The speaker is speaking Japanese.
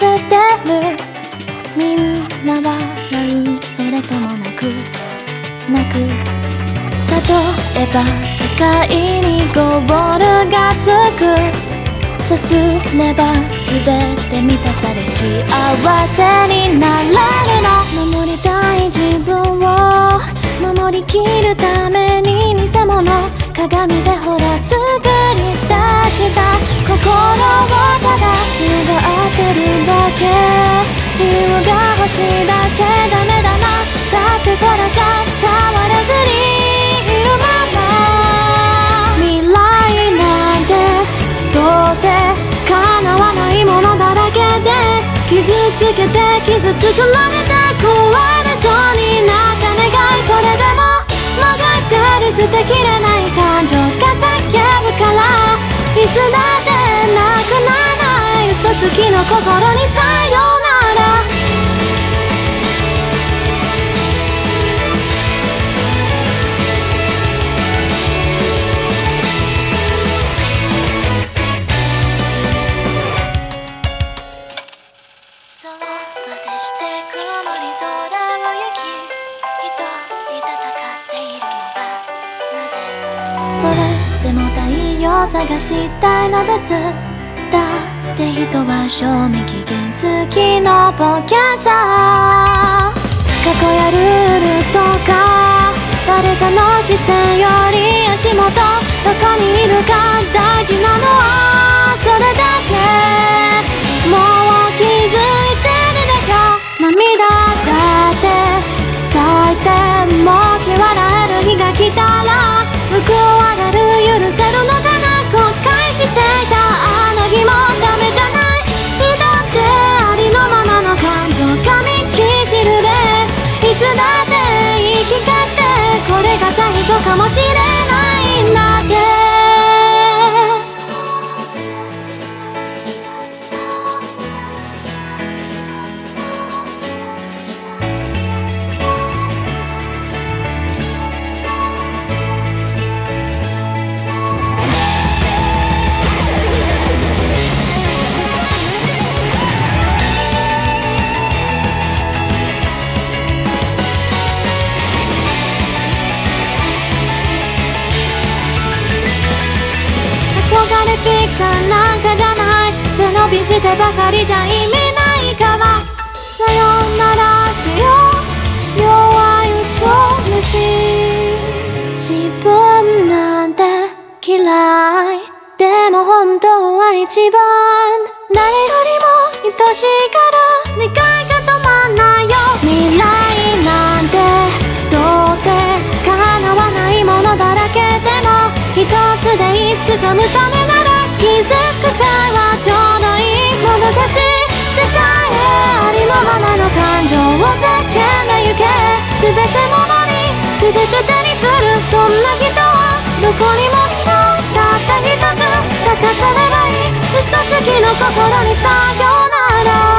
るみんな笑うそれともなく泣く例えば世界にゴールがつく。さすれば全て満たされ幸せになれるの。守りたい自分を守りきるために偽物鏡でけ理由が欲しいだけダメだなだってこれじゃ変わらずにいるまま未来なんてどうせ叶わないものだらけで傷つけて傷つくられて壊れらない嘘つきの心にさよなら。そうまでして曇り空を行き一人戦っているのはなぜそれでも太陽探したいのです。って人は賞味期限付きの冒険者過去やルールとか誰かの視線より足元どこにいるか大事なのはそれだけ。かもしれないんだって憧れフィクションなんかじゃない。背伸びしてばかりじゃ意味ないから。さよならしよう。弱い嘘虫自分なんて嫌い。でも本当は一番。誰よりも愛しい一つでいつかむためなら気づくくらいはちょうどいいものだし世界へありのままの感情を叫んでゆけ全てものに全て手にするそんな人はどこにもいないたった一つ咲かせればいい嘘つきの心にさよなら